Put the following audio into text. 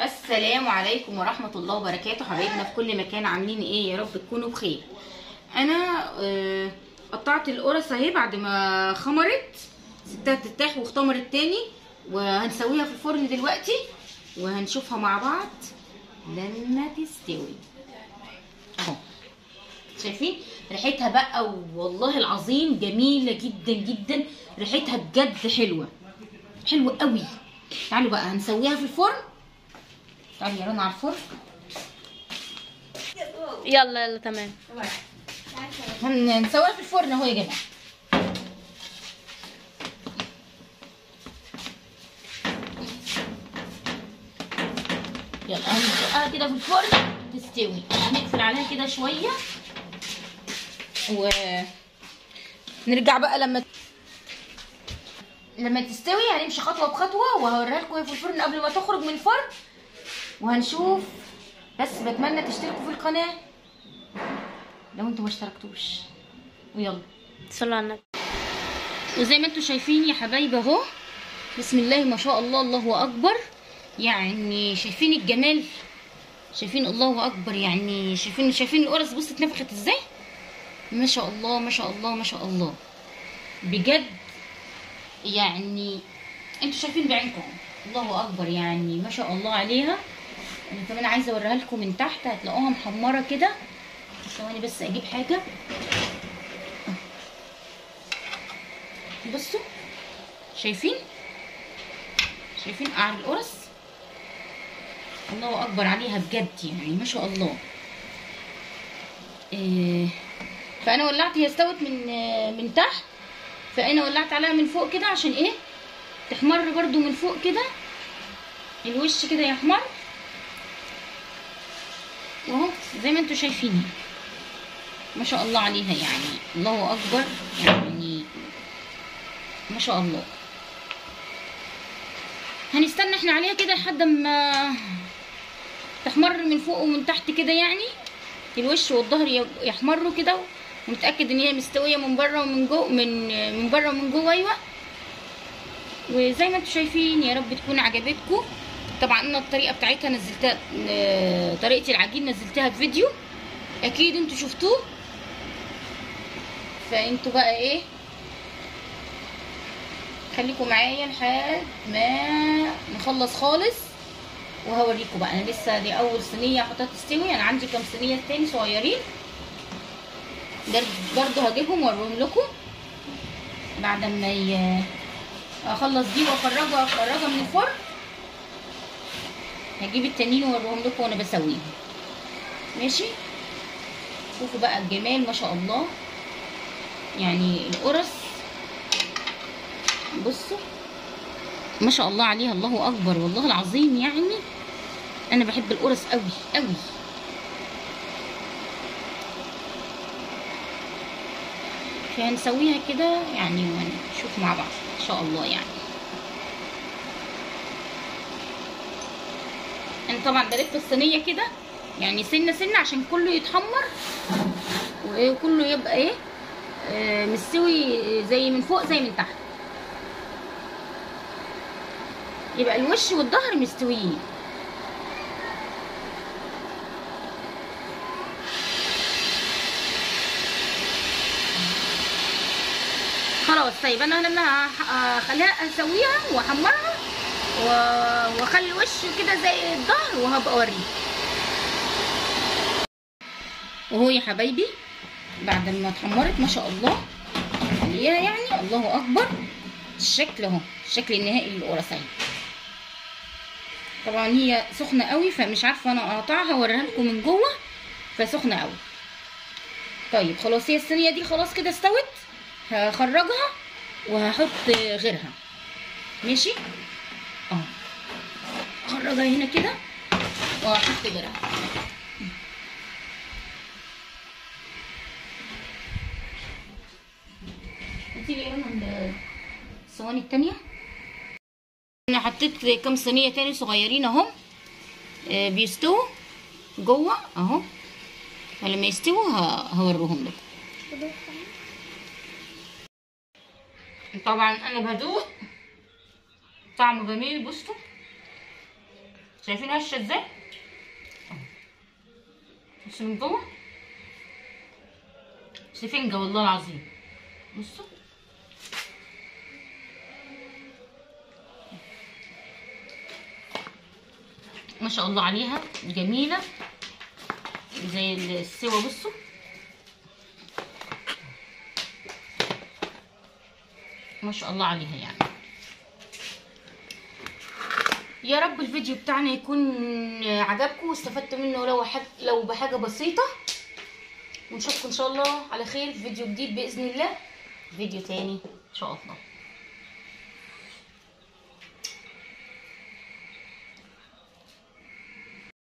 السلام عليكم ورحمة الله وبركاته. حبايبنا في كل مكان عاملين إيه؟ يا رب تكونوا بخير. أنا آه، قطعت القرص أهي بعد ما خمرت. سبتها ترتاح واختمرت تاني. وهنسويها في الفرن دلوقتي. وهنشوفها مع بعض لما تستوي. أهو. شايفين؟ ريحتها بقى والله العظيم جميلة جدا جدا. ريحتها بجد حلوة. حلوة قوي. تعالوا بقى هنسويها في الفرن. رنا على الفرن يلا يلا تمام. هنسويها في الفرن اهو يا جماعة. يلا هنزقها كده في الفرن تستوي. نقفل عليها كده شوية. و نرجع بقى لما لما تستوي هنمشي خطوة بخطوة وهوريها لكم في الفرن قبل ما تخرج من الفرن. وهنشوف. بس بتمنى تشتركوا في القناة لو أنتوا ما اشتركتوش. ويلا. صلوا على النبي. وزي ما أنتوا شايفين يا حبايبي اهو بسم الله ما شاء الله الله أكبر. يعني شايفين الجمال شايفين الله أكبر يعني شايفين شايفين القرص بص اتنفخت إزاي؟ ما شاء الله ما شاء الله ما شاء الله. بجد يعني أنتوا شايفين بعينكم. الله أكبر يعني ما شاء الله عليها. أنا كمان عايزة أوريها لكم من تحت هتلاقوها محمرة كده. ثواني بس أجيب حاجة. بصوا شايفين؟ شايفين قعر القرص؟ الله أكبر عليها بجد يعني ما شاء الله. إيه فأنا ولعت هي استوت من من تحت. فأنا ولعت عليها من فوق كده عشان إيه؟ تحمر برضو من فوق كده. الوش كده يحمر. واهو زي ما أنتوا شايفين ما شاء الله عليها يعني. الله أكبر. يعني ما شاء الله. هنستنى إحنا عليها كده لحد ما تحمر من فوق ومن تحت كده يعني. الوش والظهر يحمروا كده ونتاكد إن هي مستوية من بره ومن جوه من من بره ومن جوه أيوه. وزي ما أنتم شايفين يا رب تكون عجبتكم. طبعا أنا الطريقة بتاعتها نزلتها آه، طريقه العجين نزلتها في فيديو أكيد أنتوا شفتوه. فأنتوا بقى إيه؟ خليكم معايا لحد ما نخلص خالص. وهوريكم بقى. أنا لسه دي أول صينية حطيتها تستوي أنا عندي كام صينية تاني صغيرين. برضو هجيبهم وأوريهم لكم. بعد ما. أخلص دي وأخرجها أخرجها من الفرن. هجيب التانيين وأوريهم لكم وأنا بسويهم. ماشي؟ شوفوا بقى الجمال ما شاء الله. يعني القرص. بصوا. ما شاء الله عليها. الله أكبر. والله العظيم يعني أنا بحب القرص قوي قوي فهنسويها كده يعني ونشوف مع بعض إن شاء الله يعني. أنا طبعا بلف الصينية كده يعني سنة سنة عشان كله يتحمر وايه كله يبقى إيه آه مستوي زي من فوق زي من تحت. يبقى الوش والظهر مستويين. خلاص طيب أنا هخليها أسويها وأحمرها. وأخلي الوش كده زي الظهر وهبقى اوريك وهو يا حبايبي بعد ما اتحمرت ما شاء الله خليها يعني الله أكبر الشكل أهو الشكل النهائي للقرصين طبعا هي سخنة قوي فمش عارفة أنا أقطعها وأوريها لكم من جوه فسخنة قوي. طيب خلاص هي الصينية دي خلاص كده استوت هخرجها وهحط غيرها. ماشي؟ اخرجها هنا كده وهحط غيرها هتيجي من الصواني التانية. أنا حطيت كام صينية تاني صغيرين اهم آه، بيستووا جوه أهو. فلما يستووا هوريهم لكم طبعا أنا بدوق. طعمه جميل بصوا شايفين هشة إزاي؟ بصوا من جوه. سفنجة والله العظيم. بصوا. ما شاء الله عليها. جميلة. زي السوا. بصوا. ما شاء الله عليها يعني. يا رب الفيديو بتاعنا يكون عجبكم واستفدتوا منه لو حاجة لو بحاجة بسيطة. ونشوفكم إن شاء الله على خير في فيديو جديد بإذن الله. فيديو تاني إن شاء الله.